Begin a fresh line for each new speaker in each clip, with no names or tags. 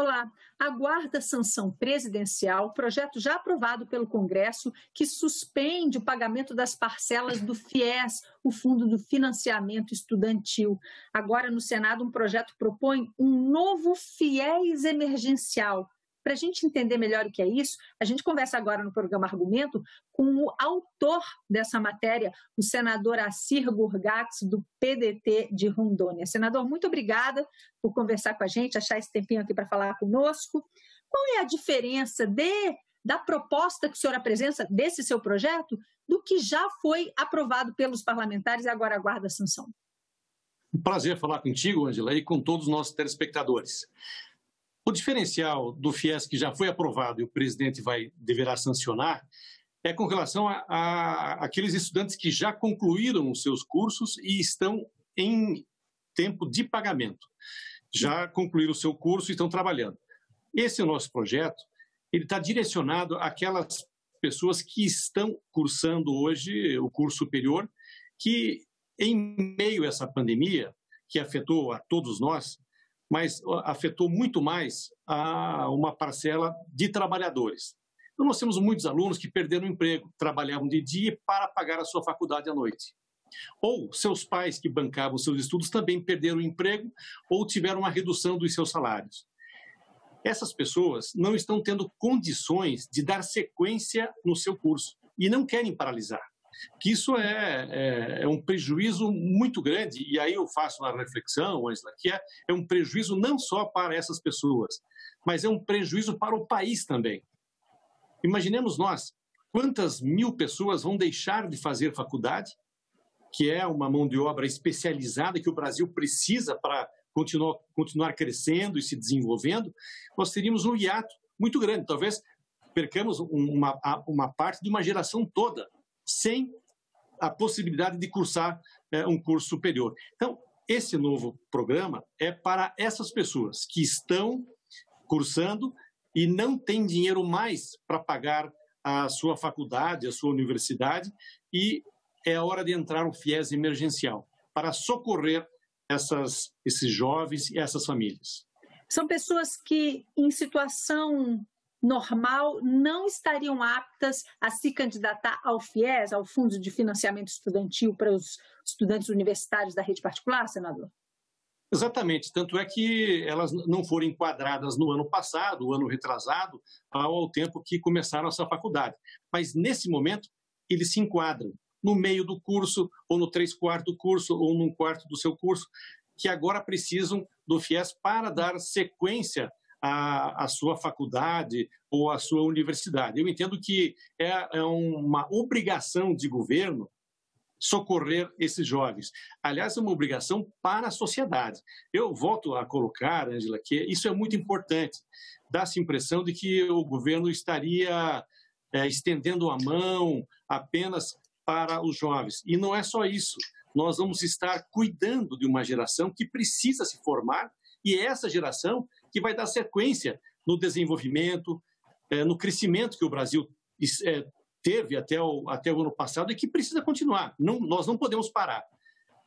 Olá, aguarda sanção presidencial, projeto já aprovado pelo Congresso, que suspende o pagamento das parcelas do FIES, o Fundo do Financiamento Estudantil. Agora, no Senado, um projeto propõe um novo FIES emergencial, para a gente entender melhor o que é isso, a gente conversa agora no programa Argumento com o autor dessa matéria, o senador Assir Gurgax, do PDT de Rondônia. Senador, muito obrigada por conversar com a gente, achar esse tempinho aqui para falar conosco. Qual é a diferença de, da proposta que o senhor apresenta, desse seu projeto, do que já foi aprovado pelos parlamentares e agora aguarda a sanção?
Um prazer falar contigo, Angela, e com todos os nossos telespectadores. O diferencial do FIES que já foi aprovado e o presidente vai deverá sancionar é com relação a, a aqueles estudantes que já concluíram os seus cursos e estão em tempo de pagamento. Já concluíram o seu curso e estão trabalhando. Esse é o nosso projeto. Ele está direcionado àquelas pessoas que estão cursando hoje o curso superior, que em meio a essa pandemia, que afetou a todos nós, mas afetou muito mais a uma parcela de trabalhadores. Então, nós temos muitos alunos que perderam o emprego, trabalhavam de dia para pagar a sua faculdade à noite. Ou seus pais que bancavam seus estudos também perderam o emprego ou tiveram uma redução dos seus salários. Essas pessoas não estão tendo condições de dar sequência no seu curso e não querem paralisar que isso é, é, é, um prejuízo muito grande, e aí eu faço uma reflexão, Angela, que é, é um prejuízo não só para essas pessoas, mas é um prejuízo para o país também. Imaginemos nós, quantas mil pessoas vão deixar de fazer faculdade, que é uma mão de obra especializada que o Brasil precisa para continuar, continuar crescendo e se desenvolvendo, nós teríamos um hiato muito grande, talvez percamos uma, uma parte de uma geração toda sem a possibilidade de cursar é, um curso superior. Então, esse novo programa é para essas pessoas que estão cursando e não têm dinheiro mais para pagar a sua faculdade, a sua universidade, e é a hora de entrar o FIES emergencial para socorrer essas, esses jovens e essas famílias.
São pessoas que, em situação normal não estariam aptas a se candidatar ao FIES, ao Fundo de Financiamento Estudantil para os estudantes universitários da rede particular, senador?
Exatamente, tanto é que elas não foram enquadradas no ano passado, o ano retrasado, ao tempo que começaram essa faculdade. Mas nesse momento, eles se enquadram no meio do curso, ou no três quartos do curso, ou num quarto do seu curso, que agora precisam do FIES para dar sequência a, a sua faculdade ou a sua universidade. Eu entendo que é, é uma obrigação de governo socorrer esses jovens. Aliás, é uma obrigação para a sociedade. Eu volto a colocar, Angela, que isso é muito importante. Dá-se a impressão de que o governo estaria é, estendendo a mão apenas para os jovens. E não é só isso. Nós vamos estar cuidando de uma geração que precisa se formar e essa geração que vai dar sequência no desenvolvimento, é, no crescimento que o Brasil é, teve até o, até o ano passado e que precisa continuar. Não, nós não podemos parar.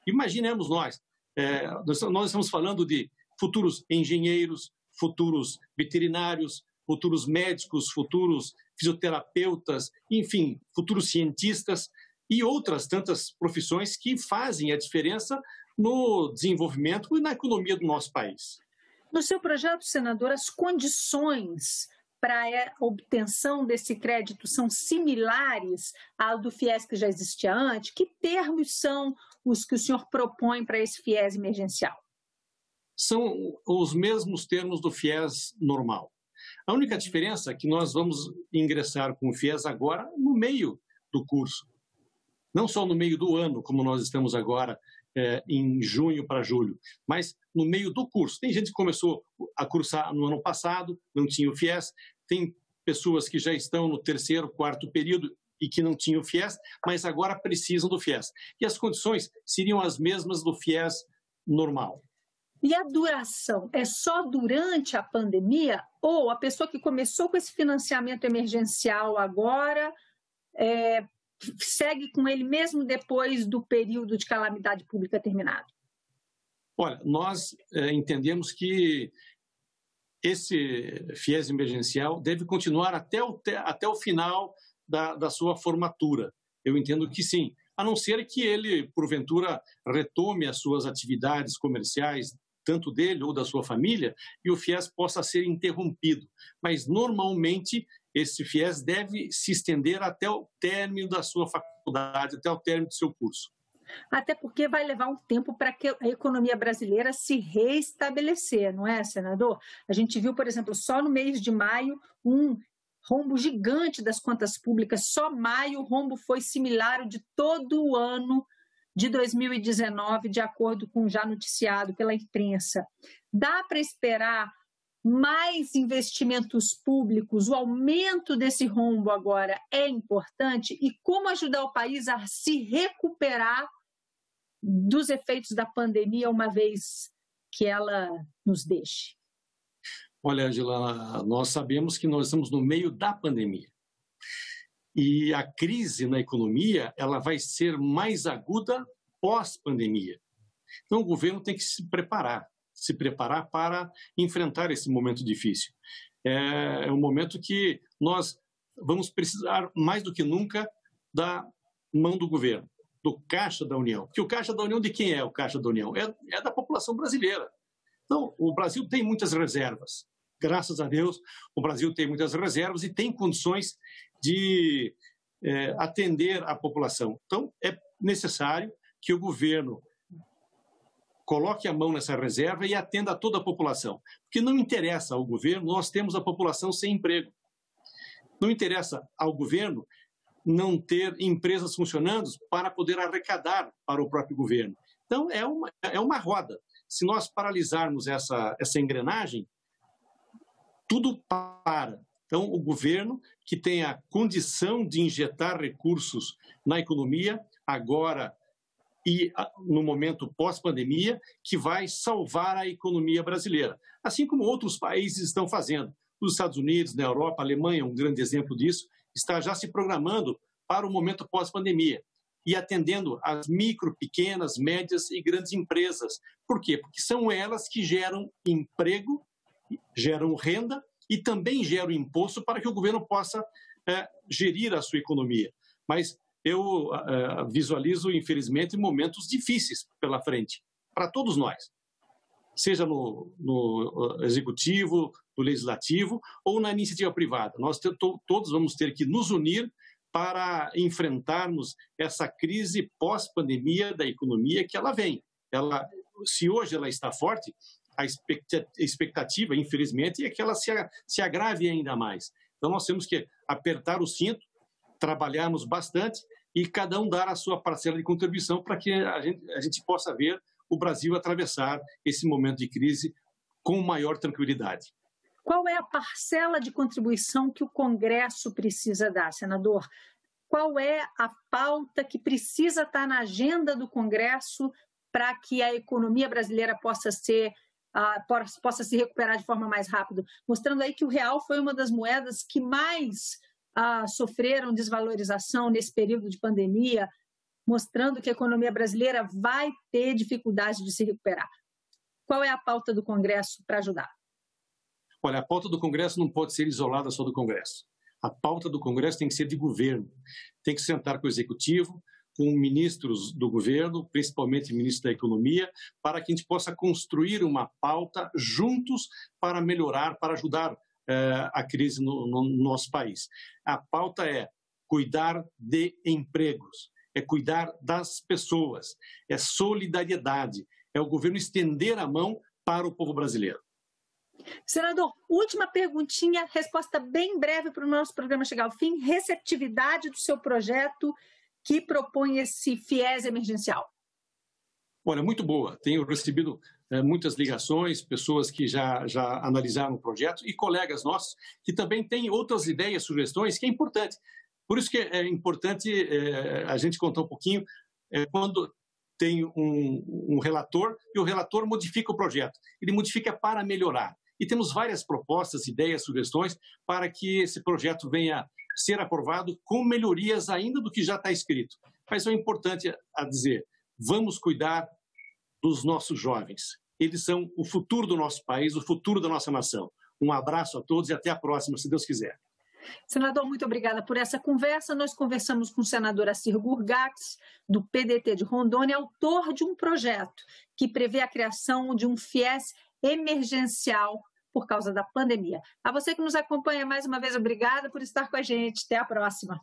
Imaginemos nós, é, nós estamos falando de futuros engenheiros, futuros veterinários, futuros médicos, futuros fisioterapeutas, enfim, futuros cientistas e outras tantas profissões que fazem a diferença no desenvolvimento e na economia do nosso país.
No seu projeto, senador, as condições para a obtenção desse crédito são similares ao do FIES que já existia antes? Que termos são os que o senhor propõe para esse FIES emergencial?
São os mesmos termos do FIES normal. A única diferença é que nós vamos ingressar com o FIES agora no meio do curso. Não só no meio do ano, como nós estamos agora é, em junho para julho, mas no meio do curso. Tem gente que começou a cursar no ano passado, não tinha o FIES, tem pessoas que já estão no terceiro, quarto período e que não tinham o FIES, mas agora precisam do FIES. E as condições seriam as mesmas do FIES normal.
E a duração é só durante a pandemia ou a pessoa que começou com esse financiamento emergencial agora é, segue com ele mesmo depois do período de calamidade pública terminado?
Olha, nós é, entendemos que esse FIES emergencial deve continuar até o, até o final da, da sua formatura. Eu entendo que sim, a não ser que ele, porventura, retome as suas atividades comerciais, tanto dele ou da sua família, e o FIES possa ser interrompido. Mas, normalmente, esse FIES deve se estender até o término da sua faculdade, até o término do seu curso.
Até porque vai levar um tempo para que a economia brasileira se reestabelecer, não é, senador? A gente viu, por exemplo, só no mês de maio, um rombo gigante das contas públicas. Só maio o rombo foi similar ao de todo o ano de 2019, de acordo com já noticiado pela imprensa. Dá para esperar mais investimentos públicos? O aumento desse rombo agora é importante? E como ajudar o país a se recuperar dos efeitos da pandemia, uma vez que ela nos deixe?
Olha, Angela, nós sabemos que nós estamos no meio da pandemia. E a crise na economia, ela vai ser mais aguda pós-pandemia. Então o governo tem que se preparar, se preparar para enfrentar esse momento difícil. É, é um momento que nós vamos precisar mais do que nunca da mão do governo, do Caixa da União. Que o Caixa da União de quem é o Caixa da União? É, é da população brasileira. Então, o Brasil tem muitas reservas graças a Deus, o Brasil tem muitas reservas e tem condições de é, atender a população. Então, é necessário que o governo coloque a mão nessa reserva e atenda a toda a população. Porque não interessa ao governo, nós temos a população sem emprego. Não interessa ao governo não ter empresas funcionando para poder arrecadar para o próprio governo. Então, é uma, é uma roda. Se nós paralisarmos essa, essa engrenagem, tudo para. Então, o governo, que tem a condição de injetar recursos na economia, agora e no momento pós-pandemia, que vai salvar a economia brasileira, assim como outros países estão fazendo. Os Estados Unidos, na Europa, a Alemanha, um grande exemplo disso, está já se programando para o momento pós-pandemia e atendendo as micro, pequenas, médias e grandes empresas. Por quê? Porque são elas que geram emprego geram renda e também geram imposto para que o governo possa é, gerir a sua economia. Mas eu é, visualizo, infelizmente, momentos difíceis pela frente, para todos nós, seja no, no executivo, no legislativo ou na iniciativa privada. Nós todos vamos ter que nos unir para enfrentarmos essa crise pós-pandemia da economia que ela vem. Ela, se hoje ela está forte, a expectativa, infelizmente, é que ela se, se agrave ainda mais. Então, nós temos que apertar o cinto, trabalharmos bastante e cada um dar a sua parcela de contribuição para que a gente, a gente possa ver o Brasil atravessar esse momento de crise com maior tranquilidade.
Qual é a parcela de contribuição que o Congresso precisa dar, senador? Qual é a pauta que precisa estar na agenda do Congresso para que a economia brasileira possa ser uh, possa se recuperar de forma mais rápida, mostrando aí que o real foi uma das moedas que mais uh, sofreram desvalorização nesse período de pandemia, mostrando que a economia brasileira vai ter dificuldade de se recuperar. Qual é a pauta do Congresso para ajudar?
Olha, a pauta do Congresso não pode ser isolada só do Congresso. A pauta do Congresso tem que ser de governo. Tem que sentar com o Executivo, com ministros do governo, principalmente ministro da Economia, para que a gente possa construir uma pauta juntos para melhorar, para ajudar a crise no, no, no nosso país. A pauta é cuidar de empregos, é cuidar das pessoas, é solidariedade, é o governo estender a mão para o povo brasileiro.
Senador, última perguntinha, resposta bem breve para o nosso programa chegar ao fim. Receptividade do seu projeto que propõe esse FIES emergencial?
Olha, muito boa. Tenho recebido é, muitas ligações, pessoas que já, já analisaram o projeto e colegas nossos que também têm outras ideias, sugestões, que é importante. Por isso que é importante é, a gente contar um pouquinho é, quando tem um, um relator e o relator modifica o projeto. Ele modifica para melhorar. E temos várias propostas, ideias, sugestões para que esse projeto venha ser aprovado com melhorias ainda do que já está escrito. Mas é importante a dizer, vamos cuidar dos nossos jovens. Eles são o futuro do nosso país, o futuro da nossa nação. Um abraço a todos e até a próxima, se Deus quiser.
Senador, muito obrigada por essa conversa. Nós conversamos com o senador Assir Gurgax, do PDT de Rondônia, autor de um projeto que prevê a criação de um FIES emergencial por causa da pandemia. A você que nos acompanha mais uma vez, obrigada por estar com a gente. Até a próxima.